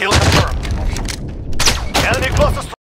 Kill confirmed. Enemy closest